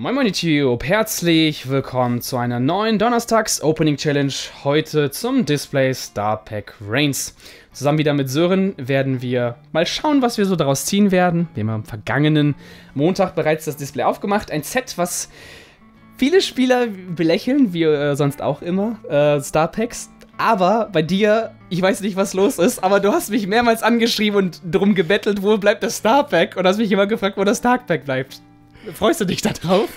Moin Moin YouTube, herzlich willkommen zu einer neuen Donnerstags-Opening-Challenge. Heute zum Display Star Pack Reigns. Zusammen wieder mit Sören werden wir mal schauen, was wir so daraus ziehen werden. Wir haben am vergangenen Montag bereits das Display aufgemacht. Ein Set, was viele Spieler belächeln, wie äh, sonst auch immer, äh, Star Packs. Aber bei dir, ich weiß nicht, was los ist, aber du hast mich mehrmals angeschrieben und drum gebettelt, wo bleibt das Star Pack? Und hast mich immer gefragt, wo das Star Pack bleibt. Freust du dich da drauf?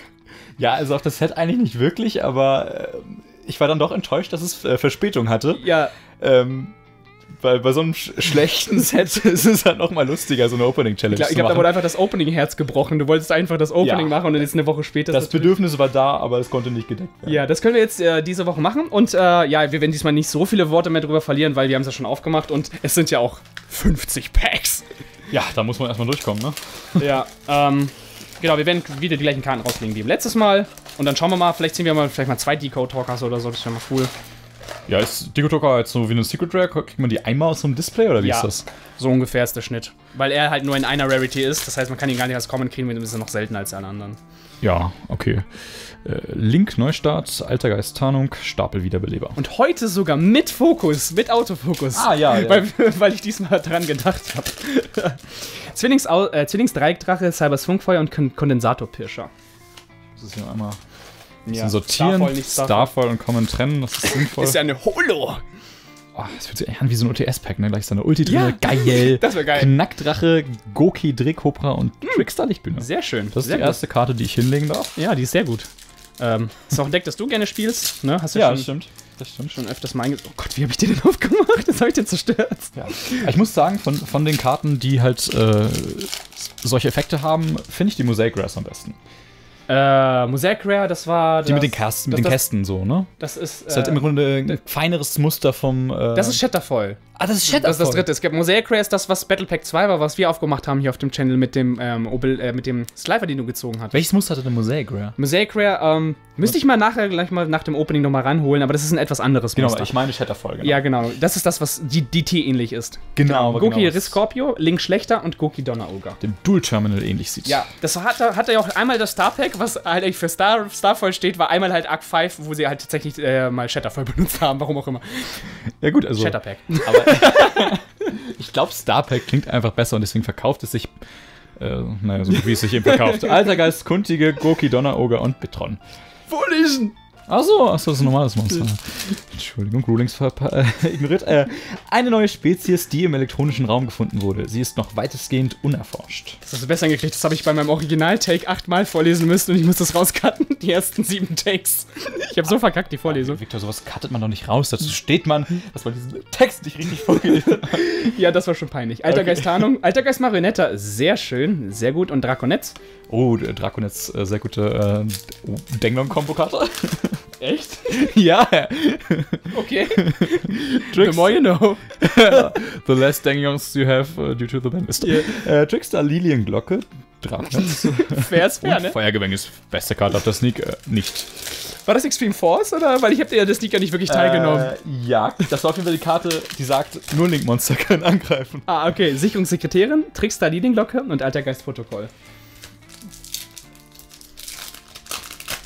Ja, also auf das Set eigentlich nicht wirklich, aber äh, ich war dann doch enttäuscht, dass es äh, Verspätung hatte. Ja. Ähm, weil bei so einem sch schlechten Set ist es halt noch mal lustiger, so eine Opening-Challenge Ich zu glaube, da machen. wurde einfach das Opening-Herz gebrochen. Du wolltest einfach das Opening Ja. machen und dann ist eine Woche später. das Bedürfnis war da, aber es konnte nicht gedeckt werden. Ja, das können wir jetzt äh, diese Woche machen. Und äh, ja, wir werden diesmal nicht so viele Worte mehr drüber verlieren, weil wir haben es ja schon aufgemacht und es sind ja auch 50 Packs. Ja, da muss man erstmal durchkommen, ne? ja, ähm, genau, wir werden wieder die gleichen Karten rauslegen wie im letztes Mal. Und dann schauen wir mal, vielleicht ziehen wir mal vielleicht mal zwei Decode-Talkers oder so, das wäre mal cool. Ja, ist Digotoka jetzt so wie eine Secret Rare? Kriegt man die einmal aus so einem Display oder wie Ja. ist das? So ungefähr ist der Schnitt. Weil er halt nur in einer Rarity ist, das heißt, man kann ihn gar nicht als Common kriegen, wenn ist er noch seltener als alle anderen. Ja, okay. Äh, Link, Neustart, Alter Geist, Tarnung, Stapel Wiederbeleber. Und heute sogar mit Fokus, mit Autofokus. Ah, ja, ja. Weil, weil ich diesmal dran gedacht habe. Zwillings, äh, Zwillingsdreieckdrache, Cybers Funkfeuer und Kon Kondensatorpirscher. Das ist hier einmal ein bisschen Ja, sortieren. Starfall, nicht Starfall. Starfall und Common trennen, das ist sinnvoll. Ist ja eine Holo. Oh, das fühlt sich an wie so ein OTS-Pack, ne? Gleich so eine Ulti drin. Ja. Geil. Das wär geil. Knackdrache, Goki, Drehkobra und Trickster Lichtbühne. Sehr schön. Das ist sehr die erste Karte, die ich hinlegen darf. Gut. Ja, die ist sehr gut. Ähm, ist auch ein Deck, das du gerne spielst, ne? Hast du schon, stimmt. Das stimmt. schon öfters mal Oh Gott, wie habe ich den denn aufgemacht? Das habe ich dir zerstört. Ja. Ich muss sagen, von, von den Karten, die halt äh, solche Effekte haben, finde ich die Mosaic Grass am besten. Äh, Mosaic Rare, das war. Die das, mit den, Kästen, mit das, den das, Kästen so, ne? Das ist. ist halt äh, im Grunde ein feineres Muster vom. Äh, das ist Shatterfall. ah, das ist Das ist das dritte. Es gibt Mosaic Rare ist das, was Battle Pack 2 war, was wir aufgemacht haben hier auf dem Channel mit dem, ähm, Obel, äh, mit dem Slifer, den du gezogen hast. Welches Muster hatte denn Mosaic Rare? Mosaic Rare, ähm, müsste ich mal nachher gleich mal nach dem Opening nochmal ranholen, aber das ist ein etwas anderes Genau, Muster. ich meine Shatterfall. Genau. ja, genau. Das ist das, was die DT ähnlich ist. genau. Goki genau. Scorpio, Link Schlechter und Goki Donner Ogre. Dem Dual Terminal ähnlich sieht. Ja, das hat, er- hat er ja auch einmal das Star Pack, was halt eigentlich für Star, Starfall steht, war einmal halt Arc 5, wo sie halt tatsächlich äh, mal Shatterfall benutzt haben, warum auch immer. ja gut, also. Shatterpack. Aber ich glaube, Starpack klingt einfach besser und deswegen verkauft es sich. Äh, naja, so wie es sich eben verkauft. Altergeist, Kuntige, Goki, Donneroger und Bitron. Vorlesen! Achso, achso, das ist ein normales Monster. Entschuldigung, Rulings äh, ignoriert. Äh, eine neue Spezies, die im elektronischen Raum gefunden wurde. Sie ist noch weitestgehend unerforscht. Das hast du besser gekriegt. Das habe ich bei meinem Original-Take achtmal vorlesen müssen und ich muss das rauscutten. Die ersten sieben Takes. Ich habe so verkackt, die Vorlesung. Victor, sowas cuttet man doch nicht raus. Dazu steht man, dass man diesen Text nicht richtig vorgelesen hat. Ja, das war schon peinlich. Alter Okay. Geist Tarnung, Alter Geist Marionetta, sehr schön, sehr gut. Und Draconetz. Oh, Draconetz, äh, sehr gute äh, Denglong-Kombo-Karte. Echt? ja, Okay. Tricks- The more you know. The less Denglongs you have uh, due to the banlist. Äh, Trickster Lilienglocke, Draconetz Fair ist fair, ne? Feuergewäng ist beste Karte auf der Sneak. Äh, nicht. War das Extreme Force oder? Weil ich habe dir ja das Sneaker nicht wirklich teilgenommen. Äh, ja, das war auf jeden Fall die Karte, die sagt, nur Link-Monster können angreifen. Ah, okay. Sicherungssekretärin, Trickster Leading-Glocke und Alter Geist Protokoll.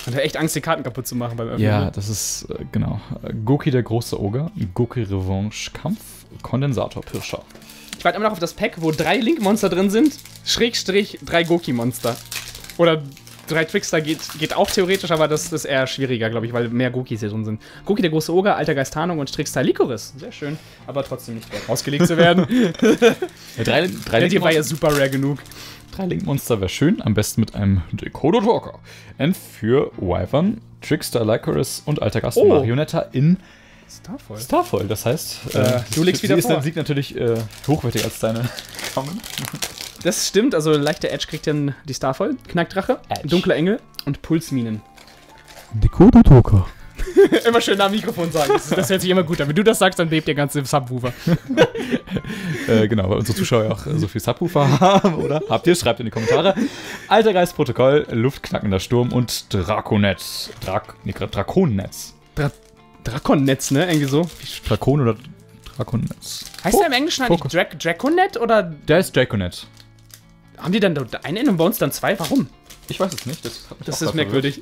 Und hat echt Angst, die Karten kaputt zu machen beim Öffnen. Ja, ne? das ist, äh, genau. Goki der große Oger, Goki Revanche Kampf, Kondensator Pirscher. Ich warte immer noch auf das Pack, wo drei Link-Monster drin sind, Schrägstrich drei Goki-Monster. Oder drei Trickster geht, geht auch theoretisch, aber das ist eher schwieriger, glaube ich, weil mehr Gokis hier drin sind. Goki der große Oger, Alter Geist Tarnung und Trickster Lycoris. Sehr schön, aber trotzdem nicht wert, ausgelegt zu werden. Ja, drei drei Der hier war ja super rare genug. Drei Link-Monster wäre schön, am besten mit einem Decoder Talker. Und für Wyvern, Trickster Lycoris und Alter Gast Oh. Marionetta in Starfall. Starfall. Das heißt, Äh, du legst wieder ist vor. Sieg natürlich äh, hochwertiger als deine Common. Das stimmt, also leichter Edge kriegt dann die Starfall, Knackdrache, Edge. dunkler Engel und Pulsminen. Decoder Talker. immer schön am Mikrofon sagen. Das, das hört sich immer gut an. Wenn du das sagst, dann bebt der ganze Subwoofer. Äh, genau, weil unsere Zuschauer ja auch äh, so viel Subwoofer haben, oder? Habt ihr? Schreibt in die Kommentare. Alter Geist Protokoll, Luftknackender Sturm und Draconetz. Drak nee, Dra- Drakonnetz. Dra Drakonnetz, ne? Irgendwie so. Drakon oder Drakonnetz? Heißt der im Englischen eigentlich. Dra Draconet oder Der ist Draconet. haben die dann da eine in und bei uns dann zwei? Warum? Ich weiß es nicht. Das, hat mich Das auch ist merkwürdig.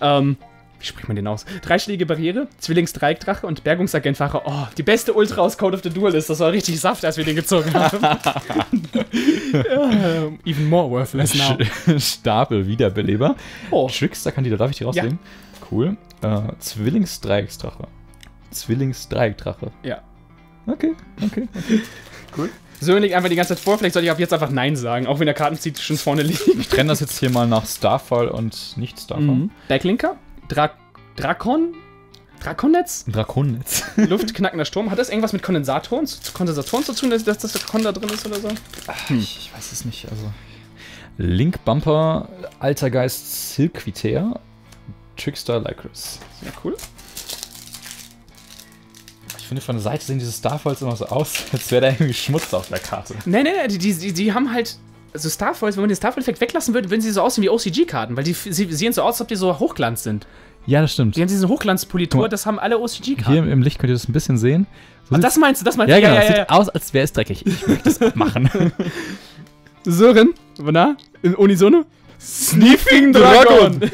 Ähm, wie spricht man den aus? Dreischlägige Barriere, Zwillings-Dreieckdrache und Bergungsagentfahrer. Oh, die beste Ultra aus Code of the Duel ist. Das war richtig Saft, als wir den gezogen haben. ja, even more worthless now. Stapel Wiederbeleber. Oh, Trickster-Kandidat, darf ich die rauslegen? Cool. Äh, Zwillings-Dreiecksdrache. Zwillings-Dreieckdrache. ja. Okay, okay, okay. Cool. Sören liegt einfach die ganze Zeit vor. Vielleicht sollte ich ab jetzt einfach Nein sagen, auch wenn der Kartenzieht schon vorne liegt. Ich trenne das jetzt hier mal nach Starfall und nicht Starfall. Mhm. Backlinker, Dra Drakon, Drakonnetz, Drakonennetz. Luftknackender Sturm. Hat das irgendwas mit Kondensatoren, zu- Kondensatoren zu tun, dass, dass das Kon da drin ist oder so? Ich, ich weiß es nicht. Also. Link Bumper, Alter Geist Silquiter, Trickster Lycris. Ja, cool. Ich finde, von der Seite sehen diese Starfalls immer so aus, als wäre da irgendwie Schmutz auf der Karte. Nee, nee, nee, die, die, die haben halt. Also Starfoils, wenn man den Starfoil-Effekt weglassen würde, würden sie so aussehen wie OCG-Karten, weil die sie sehen so aus, als ob die so Hochglanz sind. Ja, das stimmt. Die haben diese Hochglanzpolitur, das haben alle Hier OCG-Karten. im, im Licht könnt ihr das ein bisschen sehen. So sieht's- das meinst du, das meinst ja, du. genau. es sieht aus, als wäre es dreckig. Ich möchte es abmachen. Sören, na? In Unisono? Sneefing Dragon!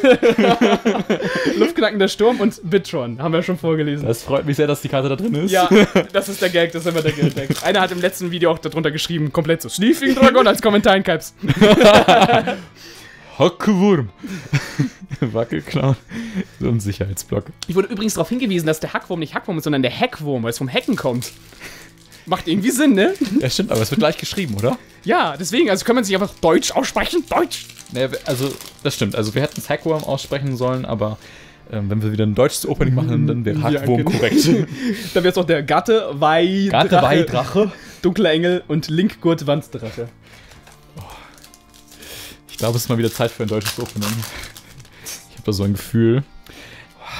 Luftknackender Sturm und Bitron, haben wir schon vorgelesen. Das freut mich sehr, dass die Karte da drin ist. Ja, das ist der Gag, das ist immer der Gag. Einer hat im letzten Video auch darunter geschrieben, komplett so, Sneefing Dragon als Kommentar in Caps. Hackwurm. Wackelclown. So ein Sicherheitsblock. Ich wurde übrigens darauf hingewiesen, dass der Hackwurm nicht Hackwurm ist, sondern der Hackwurm, weil es vom Hacken kommt. Macht irgendwie Sinn, ne? Ja, stimmt, aber es wird gleich geschrieben, oder? Ja, deswegen, also kann man sich einfach Deutsch aussprechen. Deutsch! Naja, also, das stimmt. Also, wir hätten Hackworm aussprechen sollen, aber ähm, wenn wir wieder ein deutsches Opening machen, dann wäre Ja, Hackwurm genau. korrekt. Da wird es auch der Gatte, Wei, Gatte, Wei, Drache. Dunkler Engel und Linkgurt Wanddrache. Ich glaube, es ist mal wieder Zeit für ein deutsches Opening. Ich habe da so ein Gefühl.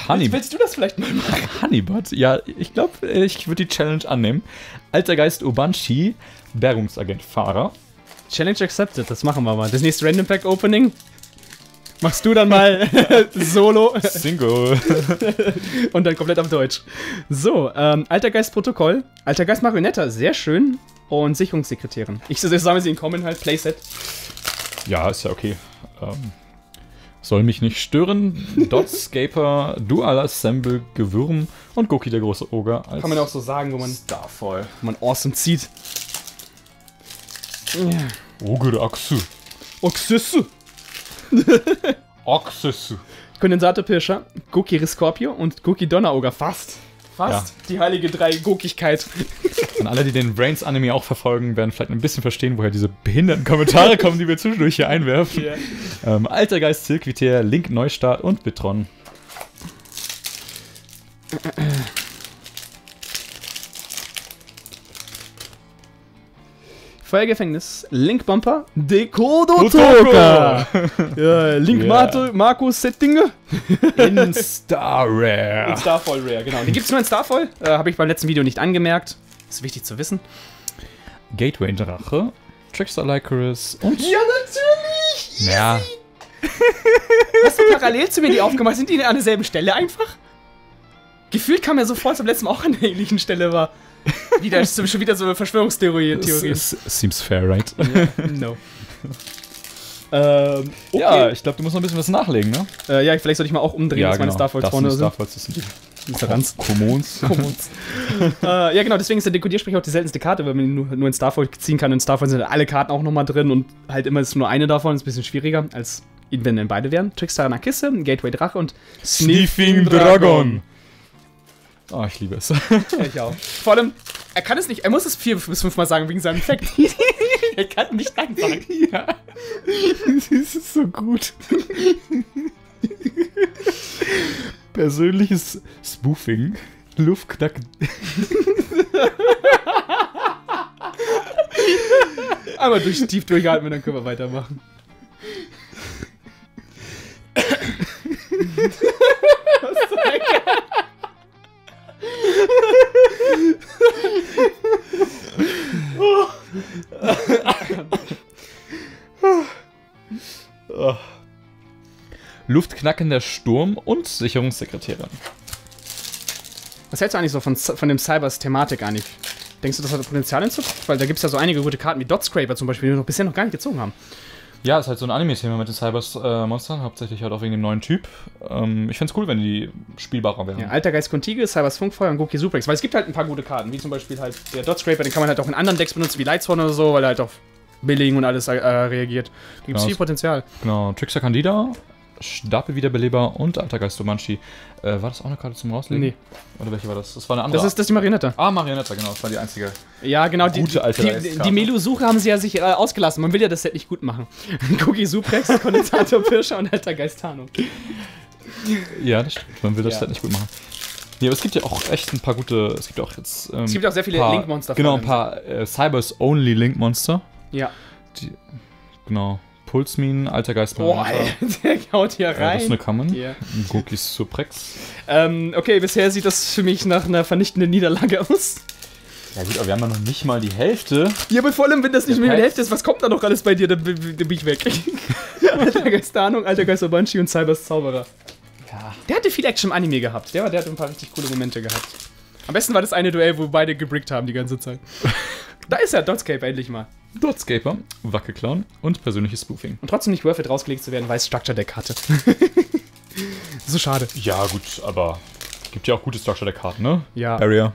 Honey, Willst du das vielleicht mal machen? Honeybot? Ja, ich glaube, ich würde die Challenge annehmen. Alter Geist Obanshi, Bergungsagent-Fahrer. Challenge accepted, das machen wir mal. Das nächste Random Pack Opening machst du dann mal solo Single. und dann komplett auf Deutsch. So, ähm, Alter Geist Protokoll, Alter Geist Marionetta, sehr schön. Und Sicherungssekretärin. Ich sammle sie in Common halt, Playset. ja, ist ja okay. Ähm, soll mich nicht stören. Dotscaper, Dual Assemble, Gewürm und Goki der große Oger Kann man auch so sagen, wo man, Starfall. wo man awesome zieht. Ja. Oger Achse. Oxysse. Achse. Kondensatorpirscher, Goki Scorpio und Goki Donneroger. Fast. Fast. Die heilige Dreigokigkeit. Und alle, die den Brains Anime auch verfolgen, werden vielleicht ein bisschen verstehen, woher diese behinderten Kommentare kommen, die wir zwischendurch hier einwerfen. Ja. Ähm, Alter Geist, Silquiter, Link Neustart und Bitron. Feuergefängnis, Link Bumper, Dekodo. Toka. ja, Link Ja. Marto, Markus Settinge. In Star Rare. Und Starfall Rare, genau. Die gibt es nur in Starfall. Äh, Habe ich beim letzten Video nicht angemerkt. Ist wichtig zu wissen. Gateway Drache, Trickster Lycoris und. Ja, natürlich! Ja, Hast du parallel zu mir die aufgemacht? Sind die an derselben Stelle einfach? Gefühlt kam mir so vor, als ob letztes Mal auch an der ähnlichen Stelle war. Wieder, ist schon wieder so eine Verschwörungstheorie. seems fair, right? no. ähm, okay. Ja, ich glaube, du musst noch ein bisschen was nachlegen, ne? Äh, ja, vielleicht sollte ich mal auch umdrehen, dass meine Starfalls Das vorne sind. Starfalls, das sind Lieferanz. Commons. äh, ja, genau, deswegen ist der Dekodiersprecher auch die seltenste Karte, weil man ihn nur, nur in Starfall ziehen kann. In Starfall sind alle Karten auch nochmal drin und halt immer ist nur eine davon. Ist ein bisschen schwieriger, als wenn dann beide wären. Trickster Kiste, Gateway Drache und Oh, ich liebe es. Ich auch. Vor allem, er kann es nicht, er muss es vier bis fünfmal sagen wegen seinem Effekt. er kann nicht Nein sagen. ja. Das ist so gut. Persönliches Spoofing. Luftknack. Einmal durch, tief durchatmen, dann können wir weitermachen. Was zur Hölle? Luftknackender Sturm und Sicherungssekretärin. Was hältst du eigentlich so von, von dem Cybers-Thematik eigentlich? Denkst du, das hat Potenzial in Zukunft? Weil da gibt es ja so einige gute Karten wie Dot Scraper zum Beispiel, die wir noch bisher noch gar nicht gezogen haben. Ja, ist halt so ein Anime-Thema mit den Cybers-Monstern, hauptsächlich halt auch wegen dem neuen Typ. Ähm, ich find's cool, wenn die spielbarer wären. Ja, Altergeist Contige, Cybers Funkfeuer und Goki Suplex. Weil es gibt halt ein paar gute Karten, wie zum Beispiel halt der Dot Scraper, den kann man halt auch in anderen Decks benutzen, wie Lightsworn oder so, weil er halt auf Billing und alles äh, reagiert. Da gibt Genau. viel Potenzial. Genau, Trickster Candida, Stapelwiederbeleber und Altergeist Domanchi. Äh, war das auch eine Karte zum Rauslegen? Nee. Oder welche war das? Das war eine andere. Das ist, das die Marionette. ah, Marionetta, genau, das war die einzige. Ja, genau. Die, Gute alte die, Eiskarte. die Melu-Suche haben sie ja sich äh, ausgelassen. Man will ja das Set nicht gut machen. Cookie Suplex, Kondensator Pirscher und Altergeist Tarnung. Ja, das stimmt. Man will das Ja. halt nicht gut machen. Ja, aber es gibt ja auch echt ein paar gute. Es gibt auch jetzt. Ähm, Es gibt auch sehr viele Link-Monster. Genau, ein paar äh, Cybers-Only Link-Monster. Ja. Genau. Pulsmin, Boah, Marionetta. ey, der haut hier Ja, das ist eine rein. Common. Ja. Gokis Suprex. Ähm, okay, bisher sieht das für mich nach einer vernichtenden Niederlage aus. Ja gut, aber wir haben ja noch nicht mal die Hälfte. Ja, aber vor allem, wenn das nicht mehr die. Hälfte ist, was kommt da noch alles bei dir? Dann bin bin ich weg. Alter Geistanung, Alter Geister Banshee und Cybers Zauberer. Ja. Der hatte viel Action im Anime gehabt. Der, war, der hatte ein paar richtig coole Momente gehabt. Am besten war das eine Duell, wo beide gebrickt haben die ganze Zeit. da ist er, Dotscape endlich mal. Dotscaper, Wackelclown und persönliches Spoofing. Und trotzdem nicht worth it rausgelegt zu werden, weil es Structure Deck hatte. so schade. Ja, gut, aber gibt ja auch gute Structure der Karten, ne? Ja. Barrier.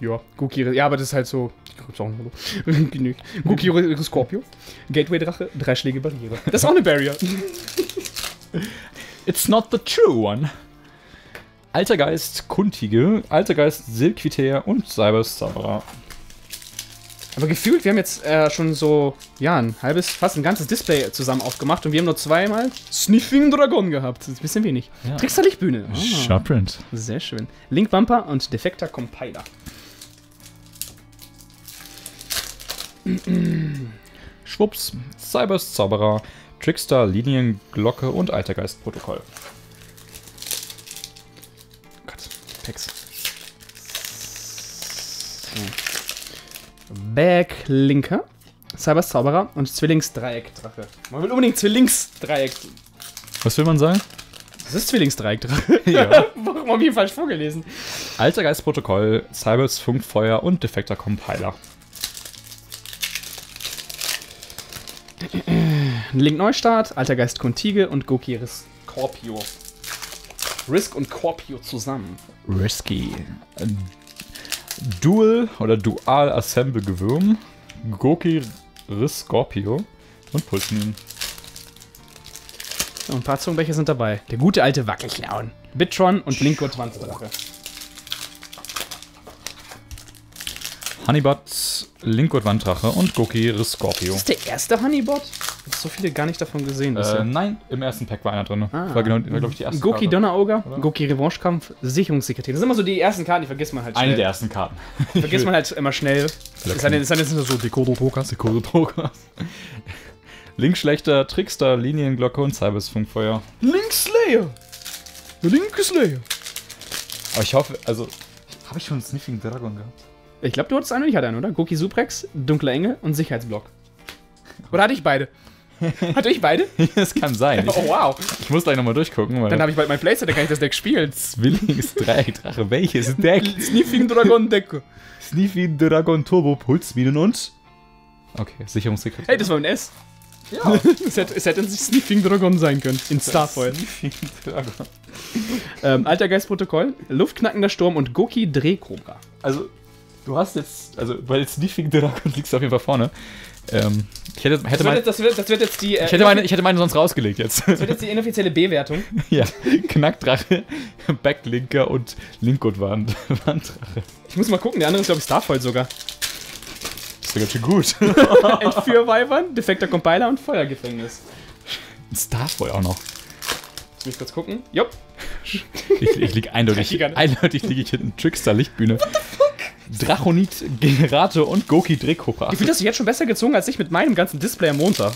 Ja, Guki, ja, aber das ist halt so. Gibt's auch noch. Genügt. Guki Scorpio, Gateway Drache, drei Schläge Barriere. Das ist auch eine Barrier. It's not the true one. Altergeist Kuntige, Altergeist Silquitaire und Cybers Zauberer. Aber gefühlt, wir haben jetzt äh, schon so, ja, ein halbes, fast ein ganzes Display zusammen aufgemacht und wir haben nur zweimal Sniffing Dragon gehabt. Das ist ein bisschen wenig. Ja. Trickster Lichtbühne. Ah, Sharprint. sehr schön. Link Bumper und defekter Compiler. Schwupps, Cybers Zauberer, Trickster, Linienglocke und Altergeist Protokoll. Backlinker, Cybers Zauberer und Zwillingsdreieckdrache. Man will unbedingt Zwillingsdreieck. Was will man sagen? Das ist Zwillingsdreieckdrache. Ja. Warum habe ich ihn falsch vorgelesen? Altergeist Protokoll, Cybers Funkfeuer und defekter Compiler. Link Neustart, Altergeist Contige und Gokiris Scorpio. Risk und Scorpio zusammen. Risky. Dual oder Dual Assemble Gewürm, Goki Riss Scorpio und Pulsmin. Und ein paar Zungenbecher sind dabei. Der gute alte Wackelclown. Bitron und Blinkgott Wanddrache. Honeybot, Linkwood Wanddrache und Goki Riss Scorpio. Ist der erste Honeybot? Ich habe so viele gar nicht davon gesehen Äh, bisher. nein, im ersten Pack war einer drin. Ah. Das war, genau, war glaube ich, die erste Goki oder? Goki Revanchekampf, Sicherungssekretär. Das sind immer so die ersten Karten, die vergisst man halt schnell. Eine der ersten Karten. Die vergisst man halt immer schnell. Es sei denn, es sei denn, es sind so Dekodo Pokas. Sekunde Druckers. Linkschlechter, Trickster, Linienglocke und Cybers Funkfeuer. Link Slayer. Link Slayer. Aber ich hoffe, also. Habe ich schon Sniffing Dragon gehabt? Ich glaube, du hattest einen und ich hatte einen, oder? Goki Suprex, Dunkle Engel und Sicherheitsblock. Oder hatte ich beide? hatte ich beide? das kann sein. Ich, Oh, wow. ich muss gleich nochmal durchgucken, weil. Dann habe ich bald mein Playset, dann kann ich das Deck spielen. Zwillingsdreieckdrache. Welches Deck? Sniffing Dragon Deck. Sniffy Dragon Turbo Pulsminen und. Okay, Sicherungssekretär. Hey, das war ein S. ja. Es hätte, es hätte ein Sniffing Dragon sein können. In Starfoil. Sniffing Dragon. Ähm, Altergeistprotokoll, Luftknackender Sturm und Goki Drehkobra. Also, du hast jetzt. Also, bei Sniffing Dragon liegst du auf jeden Fall vorne. Ähm, ich hätte, hätte Das wird, jetzt, das, wird, das wird jetzt die. Äh, Ich hätte, meine, ich hätte meine sonst rausgelegt jetzt. das wird jetzt die inoffizielle B-Wertung. ja, Knackdrache, Backlinker und Wand Wanddrache. Ich muss mal gucken, der andere ist, glaube ich, Starfoil sogar. Das ist ja ganz schön gut. Entführweibern, defekter Compiler und Feuergefängnis. Ein Starboy auch noch. Lass mich kurz gucken. Jupp. Ich, ich lieg eindeutig, Dreckiger. eindeutig liege ich in Trickster Lichtbühne. Drachonit, Generate und Goki Drehkobra. Ich finde das jetzt schon besser gezogen als ich mit meinem ganzen Display am Montag.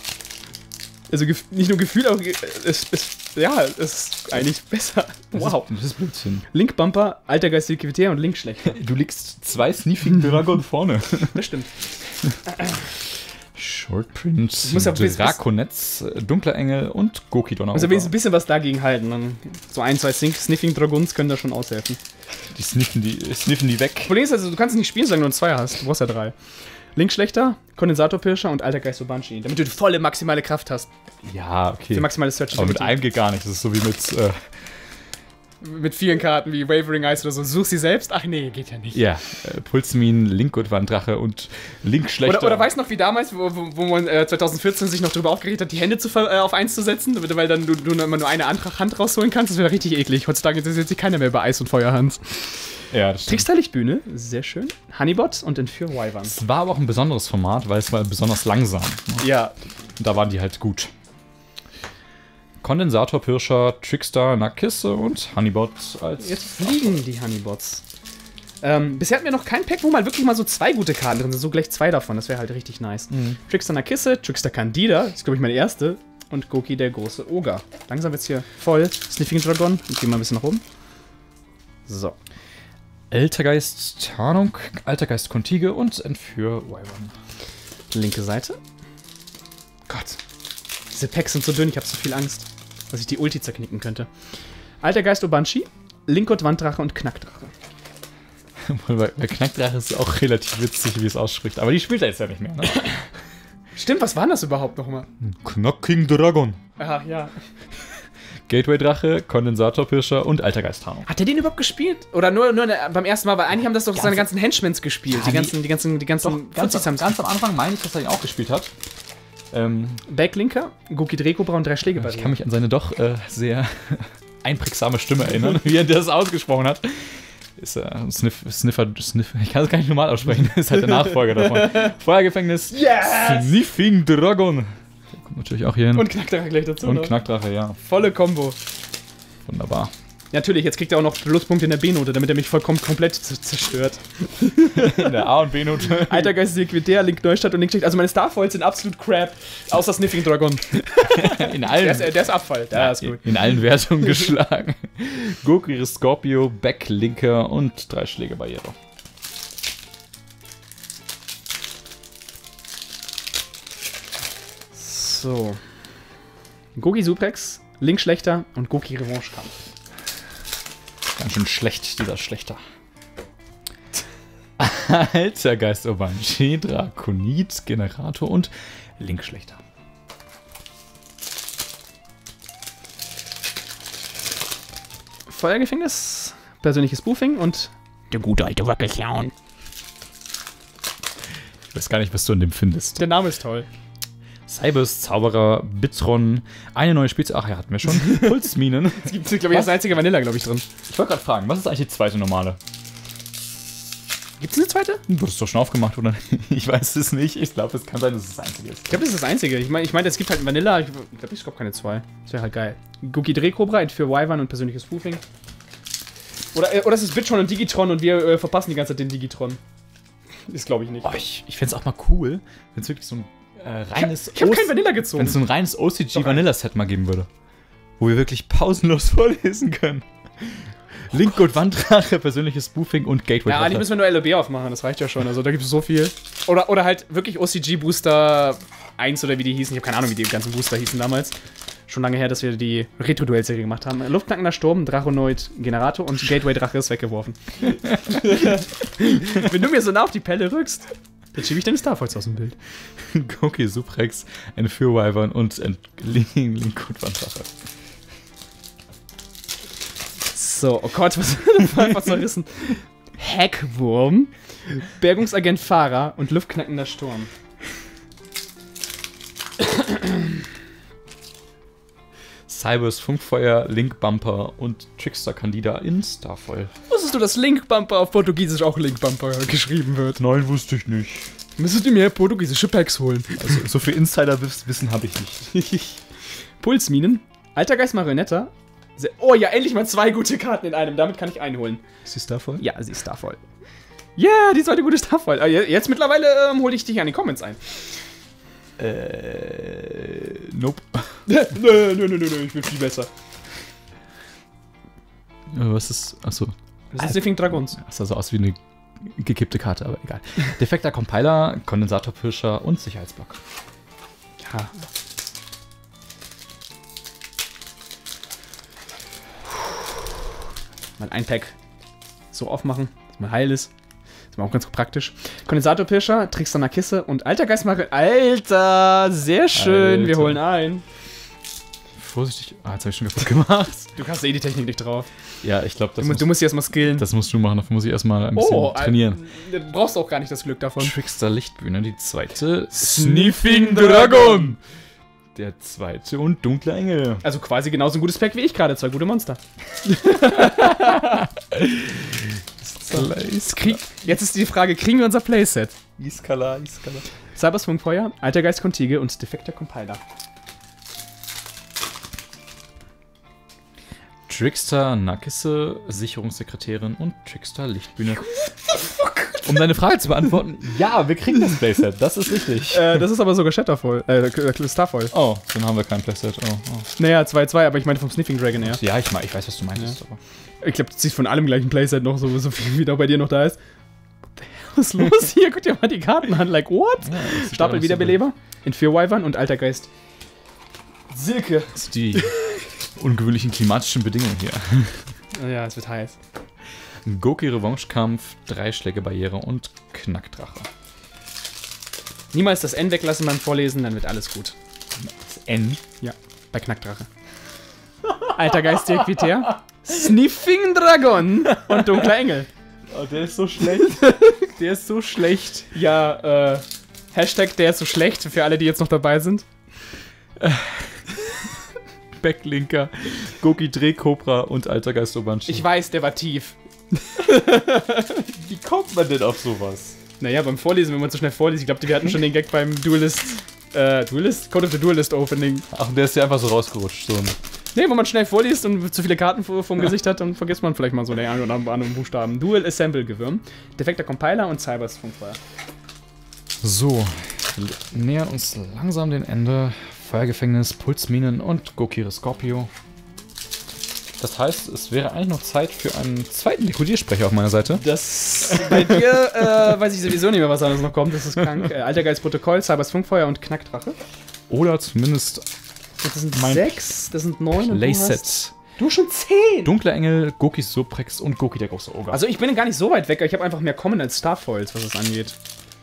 Also nicht nur Gefühl, aber es ist, ja, es ist eigentlich besser. Wow. Das ist Blödsinn. Link Bumper, Alter Geist Liquidität und Link schlechter. Du liegst zwei Sniffing Dragon vorne. Das stimmt. Shortprint, muss ja bis- bis- Drakonetz, Dunkler Engel und Goki Donner. Also wenigstens ein bisschen was dagegen halten. So ein, zwei Sniffing Dragons können da schon aushelfen. Die sniffen die, sniffen die weg. Problem ist also, du kannst es nicht spielen, solange du einen Zweier hast. Du brauchst ja drei. Linkschlechter, Kondensatorpirscher und Alter Geist Banshee, damit du die volle maximale Kraft hast. Ja, okay. Für maximale Search Aber mit einem geht gar nicht. Das ist so wie mit. Äh, mit vielen Karten wie Wavering Eyes oder so. Such sie selbst? Ach nee, geht ja nicht. ja, äh, Pulsmin, Linkgutwanddrache und Linkschlechter. Oder, oder weißt noch, wie damals, wo, wo, man äh, 2014 sich noch darüber aufgeregt hat, die Hände zu, äh, auf eins zu setzen, damit- weil dann du, du immer nur eine andere Hand rausholen kannst? Das wäre richtig eklig. Heutzutage interessiert sich keiner mehr über Eis- und Feuerhand. Ja, das stimmt. Trickster-Lichtbühne, sehr schön. Honeybot und Entführ Wyvern. Es war aber auch ein besonderes Format, weil es war besonders langsam. ne? Ja, Und da waren die halt gut. Kondensator, Pirscher, Trickster, Nakisse und Honeybot als. jetzt fliegen die Honeybots. Ähm, bisher hatten wir noch kein Pack, wo mal wirklich mal so zwei gute Karten drin sind. So gleich zwei davon. Das wäre halt richtig nice. Trickster Nakisse, Trickster Candida, das ist glaube ich meine erste. Und Goki der große Oger. Langsam wird's hier voll. Sniffing Dragon. Ich gehe mal ein bisschen nach oben. So. Ältergeist Tarnung, Altergeist Kontige und Entführ Wyvern. Linke Seite. Gott. Diese Packs sind so dünn, ich habe so viel Angst, dass ich die Ulti zerknicken könnte. Alter Geist Obanshi, Linkot Wanddrache und Knackdrache. Bei, bei Knackdrache ist es auch relativ witzig, wie es ausspricht. Aber die spielt er jetzt ja nicht mehr, ne? Stimmt, was war denn das überhaupt nochmal? Knocking Dragon. Ach ja. Gateway Drache, Kondensator Pirscher und Altergeist Tarnung. Hat der den überhaupt gespielt? Oder nur, nur beim ersten Mal? Weil eigentlich haben das doch Ganz- seine ganzen Henchmans gespielt. die die- ganzen, die ganzen, die ganzen Ganz, Fuzis haben's- ganz am Anfang meine ich, dass er ihn auch gespielt hat. Ähm, Backlinker, Goki Drekobra und drei Schläge bei ich kann mich an seine doch äh, sehr einprägsame Stimme erinnern, wie er das ausgesprochen hat. Ist äh, ein Sniff, Sniffer, Sniff, ich kann es gar nicht normal aussprechen, ist halt der Nachfolger davon. Feuergefängnis, Yes! Sniffing Dragon. Der kommt natürlich auch hier hin. Und Knackdrache gleich dazu. Und. Knackdrache, ja. Volle Combo. Wunderbar. Natürlich, jetzt kriegt er auch noch Pluspunkte in der B-Note, damit er mich vollkommen komplett zerstört. In der A- und B-Note. Alter Geist Liquidär, Link Neustadt und Link Schicht. Also meine Starfoils sind absolut crap. Außer Sniffing Dragon. In Der allen, ist, äh, der ist Abfall. Der ist gut. in allen Wertungen geschlagen. Gokiri Scorpio, Backlinker und drei Schläge Barriere. So. Goki Suprex, Link Schlechter und Goki Revanche Kampf. Ganz schön schlecht, dieser Schlechter. Alter Geist Obanchi, Drakonid, Generator und Linkschlechter. Feuergefängnis, persönliches Spoofing und der gute alte Wackelclown. Ich weiß gar nicht, was du in dem findest. Der Name ist toll. Cybers, Zauberer, Bitron, eine neue Spezies. Ach ja, hatten wir schon. Pulsminen. Es gibt, glaube ich, das einzige Vanilla, glaube ich, drin. Ich wollte gerade fragen, was ist eigentlich die zweite normale? Gibt es eine zweite? Du hast doch schon aufgemacht, oder? Ich weiß es nicht. Ich glaube, es kann sein, dass es das einzige ist. Ich glaube, das ist das einzige. Ich meine, ich mein, es gibt halt Vanilla. Ich glaube, es gab keine zwei. Das wäre halt geil. Guki Drehkobra für Wyvern und persönliches Spoofing. Oder, äh, oder es ist Bitron und Digitron und wir äh, verpassen die ganze Zeit den Digitron. Ist, glaube ich, nicht. Oh, ich ich fände es auch mal cool, wenn es wirklich so ein äh, reines ich habe OC kein Vanilla Wenn gezogen. es so ein reines OCG Vanilla Set mal geben würde. Wo wir wirklich pausenlos vorlesen können. Link und Wanddrache, persönliches Spoofing und Gateway. Ja, eigentlich müssen wir nur LOB aufmachen, das reicht ja schon. Also da gibt es so viel. Oder, oder halt wirklich OCG Booster 1 oder wie die hießen. Ich habe keine Ahnung, wie die ganzen Booster hießen damals. Schon lange her, dass wir die Retro-Duell-Serie gemacht haben. Luftknackender Sturm, Drachonoid, Generator und Gateway-Drache ist weggeworfen. Wenn du mir so nah auf die Pelle rückst, dann schiebe ich deine Starfoils aus dem Bild. Goki Suprex, Entführ Wyvern und Ent Link, Link und Wanddrache. So, oh Gott, was was zerrissen. Hackwurm, Bergungsagent Fahrer und Luftknackender Sturm. Cybers, Funkfeuer, Link Bumper und Trickster Candida in Starfoil. Wusstest du, dass Link Bumper auf Portugiesisch auch Link Bumper geschrieben wird? Nein, wusste ich nicht. Müsstet ihr mir portugiesische Packs holen. Also, so viel Insider-Wissen habe ich nicht. Pulsminen, Alter Geist Marionetta. Oh ja, endlich mal zwei gute Karten in einem. Damit kann ich einholen. Ist die Starfoil? Ja, sie ist Starvoll. Yeah, die zweite gute Starvoll. Ah, je- Jetzt mittlerweile ähm, hole ich dich an die Comments ein. Äh, nope. nö, nö, nö, nö, nö, ich bin viel besser. Was ist. Achso. Das ist Sniffing Dragons. Das sah so aus wie eine gekippte Karte, aber egal. Defekter Compiler, Kondensatorpirscher und Sicherheitsblock. Ja. Mal ein Pack so aufmachen, dass man heil ist. Ist auch ganz praktisch. Kondensatorpirscher, Trickster Kisse und Alter Geistmache. Alter, sehr schön. Wir Alter. holen ein. Vorsichtig. Ah, jetzt habe ich schon kaputt gemacht. Du hast eh die Technik nicht drauf. Ja, ich glaube, das, Du, musst- du muss, musst sie erstmal skillen. das musst du machen. Dafür muss ich erstmal ein bisschen oh, trainieren. äh, Du brauchst auch gar nicht das Glück davon. Trickster Lichtbühne, die zweite. Sniffing Dragon. Der zweite und dunkle Engel. Also quasi genauso ein gutes Pack wie ich gerade. Zwei gute Monster. Krieg, jetzt ist die Frage, kriegen wir unser Playset? Iskala, Iskala. Cybersfunk Feuer, Altergeist Contige und defekter Compiler. Trickster Nakisse, Sicherungssekretärin und Trickster Lichtbühne. Um deine Frage zu beantworten, ja, wir kriegen das Playset, das ist richtig. Äh, das ist aber sogar Shatterfall, äh, K- Starfall. Oh, dann haben wir kein Playset. Oh, oh. Naja, 2-2, aber ich meine vom Sniffing Dragon eher. Ja, ich, mein, ich weiß, was du meinst. Aber Ich glaube, du ziehst von allem gleich ein Playset noch, so, so viel wie da bei dir noch da ist. Was ist los hier? Guck dir mal die Karten an. Like, what? Ja, Stapel Wiederbeleber, Wyvern und Alter Geist. Silke. die ungewöhnlichen klimatischen Bedingungen hier. Ja, es wird heiß. Goki Revanche-Kampf, Dreischläge-Barriere und Knackdrache. Niemals das N weglassen beim Vorlesen, dann wird alles gut. Das N. Ja, bei Knackdrache. Alter Geist Equitär. Sniffing Dragon und Dunkler Engel. Oh, der ist so schlecht. Der ist so schlecht. Ja, äh, Hashtag der ist so schlecht für alle, die jetzt noch dabei sind. Backlinker, Goki Drehkobra und Alter Geist Obanchi. Ich weiß, der war tief. Wie kommt man denn auf sowas? Naja, beim Vorlesen, wenn man so schnell vorliest, ich glaube, wir hatten schon den Gag beim Duelist, äh, Duelist? Code of the Duelist Opening. Ach, der ist ja einfach so rausgerutscht. So Nee, wo man schnell vorliest und zu viele Karten vor, vom Gesicht hat, dann vergisst man vielleicht mal so den einen oder anderen Buchstaben. Dual Assemble Gewürm, defekter Compiler und Cybers Funkfeuer. So, wir nähern uns langsam dem Ende. Feuergefängnis, Pulsminen und Gokire Scorpio. Das heißt, es wäre eigentlich noch Zeit für einen zweiten Dekodiersprecher auf meiner Seite. Das bei dir äh, weiß ich sowieso nicht mehr, was anderes noch kommt. Das ist krank. Äh, Alter Geist Protokoll, Cybers Funkfeuer und Knackdrache. Oder zumindest Das sind sechs, das sind neun. und du hast- Playset. Du schon zehn. Dunkler Engel, Goki Suprex und Goki der große Ogre. Also ich bin gar nicht so weit weg. Ich habe einfach mehr Common als Starfoils, was das angeht.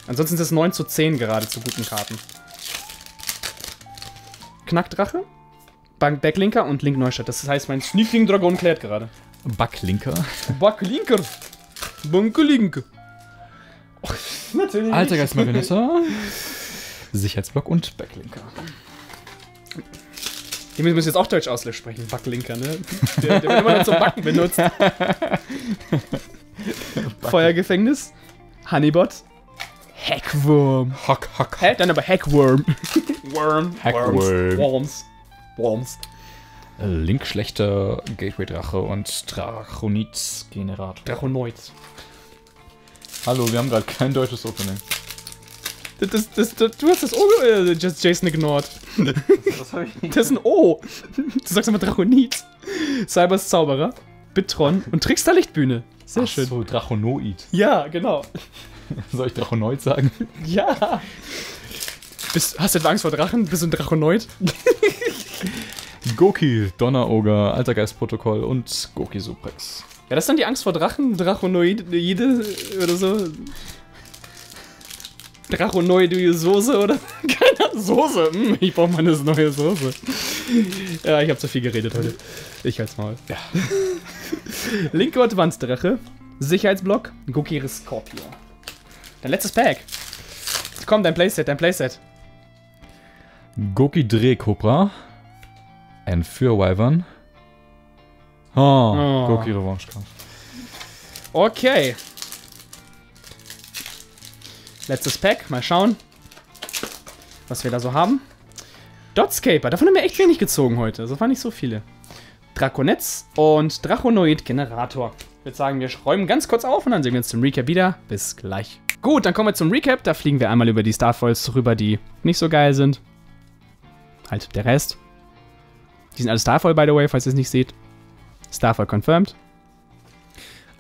Ansonsten ist es 9 zu 10 gerade zu guten Karten. Knackdrache, Backlinker und Link Neustadt. Das heißt, mein Sneaking Dragon klärt gerade. Backlinker. Backlinker. Bankelinke. Natürlich. Alter Geist Marionette. Sicherheitsblock und Backlinker. Die müssen jetzt auch Deutsch auslösch sprechen. Backlinker, ne? Der, der wird immer nur zum Backen benutzt. Feuergefängnis. Honeybot. Hackwurm. Hock, hock. Hä? Dann aber Hackworm. Worm. Hackworm. Worms. Worms. Worms. Link schlechter Gateway Drache und Drachonits Generator. Drachonoid. Hallo, wir haben gerade kein deutsches Opening. Das, das, das, das, du hast das O äh, Jason ignored. Das habe ich nicht. Das ist ein O. Du sagst immer Drachonid. Cybers Zauberer. Bitron und Trickster Lichtbühne. Sehr schön. So, Drachonoid. Ja, genau. Soll ich Drachonoid sagen? Ja. Bist, hast du etwa Angst vor Drachen? Bist du ein Drachonoid? Goki, Donneroger, Altergeist-Protokoll und Goki Suprex. Ja, das ist dann die Angst vor Drachen? Drachonoide oder so? Drachonoide Soße oder? Keine. Soße. Hm, ich brauche mal eine neue Soße. Ja, ich habe zu viel geredet heute. Ich halt's Maul. Ja. Linke Advanced-Drache. Sicherheitsblock. Gokiri Scorpio. Dein letztes Pack. Komm, dein Playset, dein Playset. Goki Drehkobra. Entführ Wyvern. Oh, Oh. Goki Revanche-Kampf. Okay. Letztes Pack. Mal schauen, was wir da so haben. Dotscaper. Davon haben wir echt wenig gezogen heute. Also waren nicht so viele. Draconetz und Drachonoid Generator. Ich würde sagen, wir räumen ganz kurz auf und dann sehen wir uns zum Recap wieder. Bis gleich. Gut, dann kommen wir zum Recap. Da fliegen wir einmal über die Starfoils rüber, die nicht so geil sind. Halt, der Rest. Die sind alle Starfoil, by the way, falls ihr es nicht seht. Starfoil confirmed.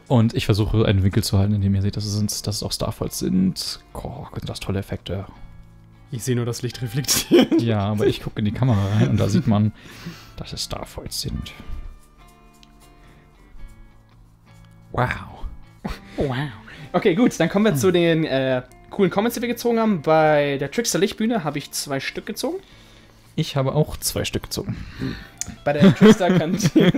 Und ich versuche einen Winkel zu halten, in dem ihr seht, dass es, dass es auch Starfalls sind. Oh, sind das tolle Effekte. Ich sehe nur das Licht reflektiert. Ja, aber ich gucke in die Kamera rein und da sieht man, dass es Starfalls sind. Wow. Wow. Okay, gut, dann kommen wir zu den äh, coolen Comments, die wir gezogen haben. Bei der Trickster Lichtbühne habe ich zwei Stück gezogen. Ich habe auch zwei Stück gezogen. Bei der Trickster Kantine.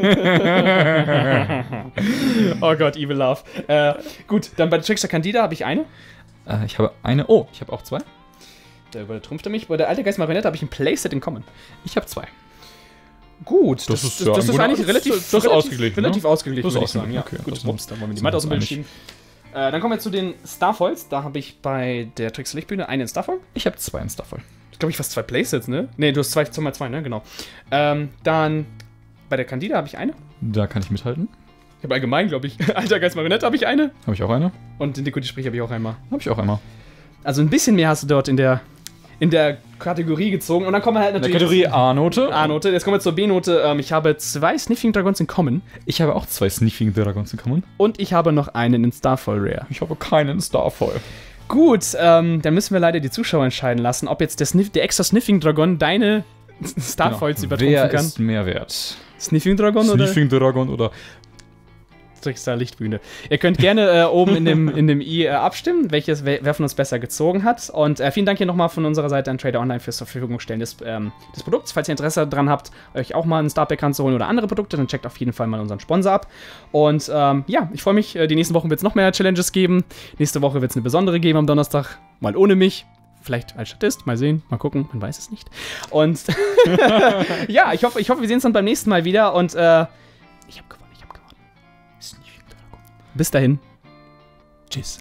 oh Gott, Evil Love. Äh, gut, dann bei der Trickster Candida habe ich eine. Äh, ich habe eine. Oh, ich habe auch zwei. Der übertrumpfte mich. Bei der alte Geist Marionette habe ich ein Playset in Common. Ich habe zwei. Gut, Das das, ist ja das ist eigentlich relativ, das ist relativ ausgeglichen, ne? Relativ ausgeglichen, Das ist würde ich sagen. ausgeglichen, Ja, okay, gut, Mops, dann wollen wir die wir aus dem Bild schieben. Äh, dann kommen wir zu den Starfoils. Da habe ich bei der Trickster Lichtbühne einen Starfoil. Ich habe zwei in Starfall. Ich glaube, ich fast zwei Playsets, ne? Ne, du hast zwei, zwei mal zwei, ne? Genau. Ähm, dann bei der Candida habe ich eine. Da kann ich mithalten. Ich habe allgemein, glaube ich, Alter Geist Marionette habe ich eine. Habe ich auch eine. Und in Deko Sprich habe ich auch einmal. Habe ich auch einmal. Also ein bisschen mehr hast du dort in der, in der Kategorie gezogen. Und dann kommen wir halt In der natürlich. Kategorie A-Note. A-Note. Jetzt kommen wir zur B-Note. Ähm, ich habe zwei Sniffing Dragons in Common. Ich habe auch zwei Sniffing Dragons in Common. Und ich habe noch einen in Starfall Rare. Ich habe keinen Starfall. Gut, ähm, dann müssen wir leider die Zuschauer entscheiden lassen, ob jetzt der, Sniff, der extra Sniffing Dragon deine Starfoils übertrumpfen Genau. Wer kann. ist mehr wert? Sniffing Dragon oder Sniffing Dragon oder Trickstar Lichtbühne? Ihr könnt gerne äh, oben in dem, in dem i äh, abstimmen, welches, wer, von uns besser gezogen hat. Und äh, vielen Dank hier nochmal von unserer Seite an Trader Online fürs Verfügung stellen des, ähm, des Produkts. Falls ihr Interesse daran habt, euch auch mal ein Starpack ranzuholen oder andere Produkte, dann checkt auf jeden Fall mal unseren Sponsor ab. Und ähm, ja, ich freue mich. Äh, die nächsten Wochen wird es noch mehr Challenges geben. Nächste Woche wird es eine besondere geben am Donnerstag. Mal ohne mich. Vielleicht als Statist, mal sehen, mal gucken, man weiß es nicht. Und ja, ich hoffe, ich hoffe, wir sehen uns dann beim nächsten Mal wieder. Und äh, ich habe Bis dahin. Tschüss.